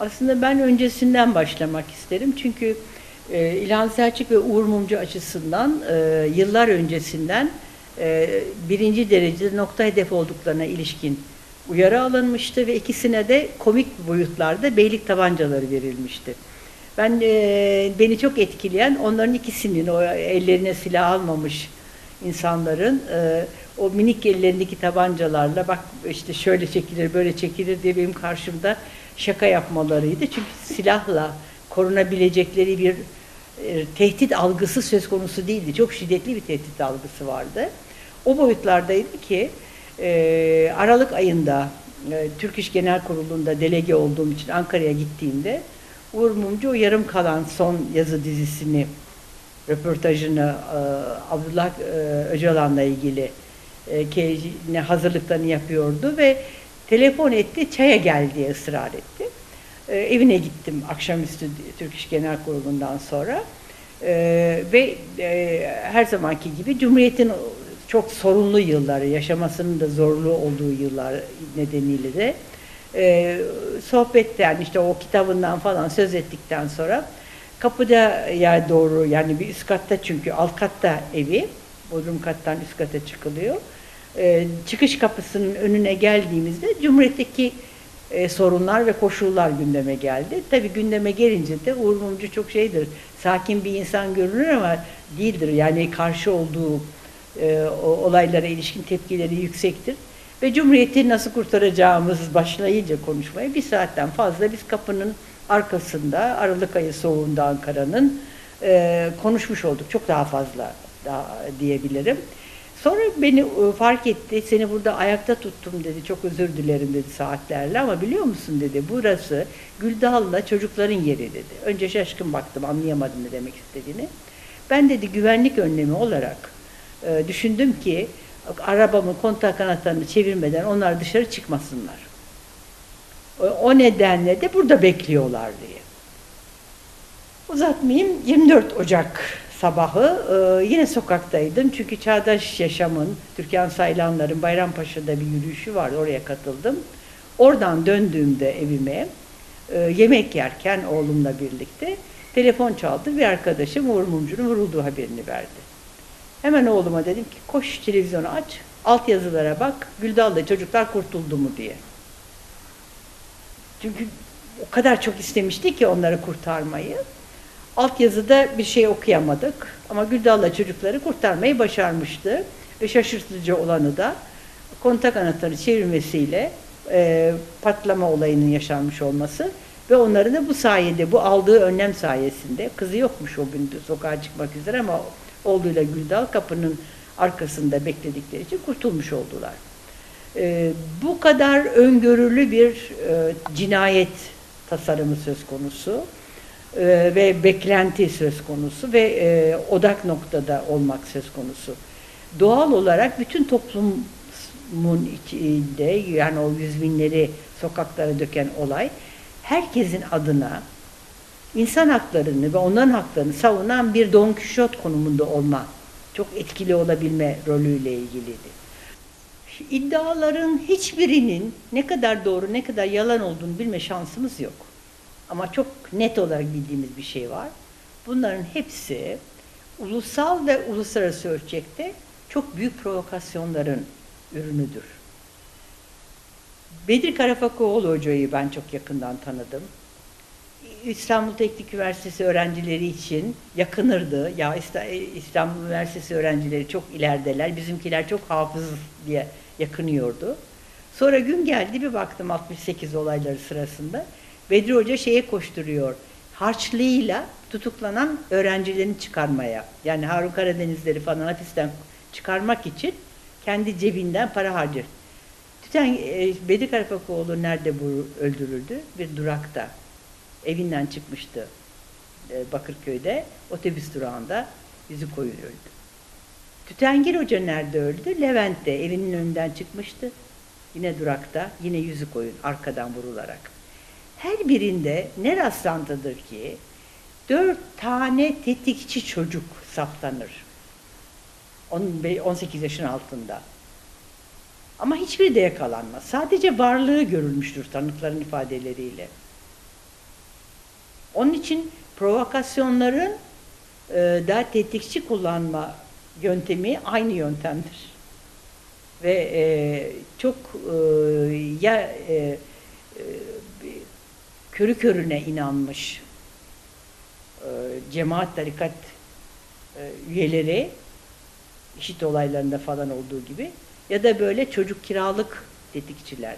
Aslında ben öncesinden başlamak isterim. Çünkü e, İlhan Selçuk ve Uğur Mumcu açısından e, yıllar öncesinden e, birinci derecede nokta hedef olduklarına ilişkin uyarı alınmıştı ve ikisine de komik boyutlarda beylik tabancaları verilmişti. Ben e, beni çok etkileyen onların ikisinin o ellerine silah almamış insanların e, o minik ellerindeki tabancalarla bak işte şöyle çekilir böyle çekilir diye benim karşımda şaka yapmalarıydı. Çünkü silahla korunabilecekleri bir e, tehdit algısı söz konusu değildi. Çok şiddetli bir tehdit algısı vardı. O boyutlardaydı ki e, Aralık ayında e, Türk İş Genel Kurulu'nda delege olduğum için Ankara'ya gittiğimde Uğur Mumcu yarım kalan son yazı dizisini röportajını Abdullah e, Öcalan'la ilgili e, hazırlıklarını yapıyordu ve telefon etti, çaya gel diye ısrar etti. E, evine gittim akşamüstü Türk İş Genel Kurulu'ndan sonra. E, ve e, her zamanki gibi Cumhuriyet'in çok sorunlu yılları, yaşamasının da zorlu olduğu yıllar nedeniyle de e, sohbette yani işte o kitabından falan söz ettikten sonra kapıda ya doğru yani bir üst katta çünkü alt katta evi, bodrum kattan üst kata çıkılıyor. E, çıkış kapısının önüne geldiğimizde Cumhuriyet'teki e, sorunlar ve koşullar gündeme geldi. Tabii gündeme gelince de Uğur Mumcu çok şeydir, sakin bir insan görünür ama değildir. Yani karşı olduğu e, olaylara ilişkin tepkileri yüksektir. Ve Cumhuriyeti nasıl kurtaracağımız başlayınca konuşmaya bir saatten fazla biz kapının arkasında Aralık ayı soğuğunda Ankara'nın konuşmuş olduk. Çok daha fazla daha diyebilirim. Sonra beni e, fark etti, seni burada ayakta tuttum dedi, çok özür dilerim dedi saatlerle ama biliyor musun dedi, burası Güldal'la çocukların yeri dedi. Önce şaşkın baktım, anlayamadım ne demek istediğini. Ben dedi güvenlik önlemi olarak e, düşündüm ki arabamın kontak kanatlarını çevirmeden onlar dışarı çıkmasınlar. O, o nedenle de burada bekliyorlar diye. Uzatmayayım, 24 Ocak sabahı e, yine sokaktaydım. Çünkü Çağdaş Yaşam'ın, Türkan Saylanlar'ın Bayrampaşa'da bir yürüyüşü vardı. Oraya katıldım. Oradan döndüğümde evime e, yemek yerken oğlumla birlikte telefon çaldı. Bir arkadaşım Uğur Mumcu'nun vurulduğu haberini verdi. Hemen oğluma dedim ki koş televizyonu aç, alt yazılara bak, Güldal'da çocuklar kurtuldu mu diye. Çünkü o kadar çok istemişti ki onları kurtarmayı. Altyazıda bir şey okuyamadık ama Güldal'la çocukları kurtarmayı başarmıştı. Ve şaşırtıcı olanı da kontak anahtarı çevirmesiyle e, patlama olayının yaşanmış olması ve onların da bu sayede, bu aldığı önlem sayesinde, kızı yokmuş o gün sokağa çıkmak üzere ama oğluyla Güldal kapının arkasında bekledikleri için kurtulmuş oldular. E, bu kadar öngörülü bir e, cinayet tasarımı söz konusu e, ve beklenti söz konusu ve e, odak noktada olmak söz konusu. Doğal olarak bütün toplumun içinde yani o yüz binleri sokaklara döken olay herkesin adına insan haklarını ve onların haklarını savunan bir Don Quixote konumunda olma, çok etkili olabilme rolüyle ilgiliydi. İddiaların hiçbirinin ne kadar doğru ne kadar yalan olduğunu bilme şansımız yok. Ama çok net olarak bildiğimiz bir şey var. Bunların hepsi ulusal ve uluslararası ölçekte çok büyük provokasyonların ürünüdür. Bedir Karafakoğlu hocayı ben çok yakından tanıdım. İstanbul Teknik Üniversitesi öğrencileri için yakınırdı. Ya İstanbul Üniversitesi öğrencileri çok ilerideler, bizimkiler çok hafız diye yakınıyordu. Sonra gün geldi bir baktım 68 olayları sırasında. Bedri Hoca şeye koşturuyor. Harçlığıyla tutuklanan öğrencilerini çıkarmaya. Yani Harun Karadenizleri falan hapisten çıkarmak için kendi cebinden para harcıyor. Tüten e, Bedri Karapakoğlu nerede bu öldürüldü? Bir durakta evinden çıkmıştı e, Bakırköy'de otobüs durağında yüzü koyun öldü. Tütengir Hoca nerede öldü? Levent'te evinin önünden çıkmıştı. Yine durakta, yine yüzü koyun arkadan vurularak. Her birinde ne rastlantıdır ki dört tane tetikçi çocuk saptanır. 18 yaşın altında. Ama hiçbir de yakalanmaz. Sadece varlığı görülmüştür tanıkların ifadeleriyle. Onun için provokasyonların e, daha tetikçi kullanma yöntemi aynı yöntemdir. Ve e, çok e, ya e, e, körü körüne inanmış e, cemaat tarikat e, üyeleri işit olaylarında falan olduğu gibi ya da böyle çocuk kiralık tetikçiler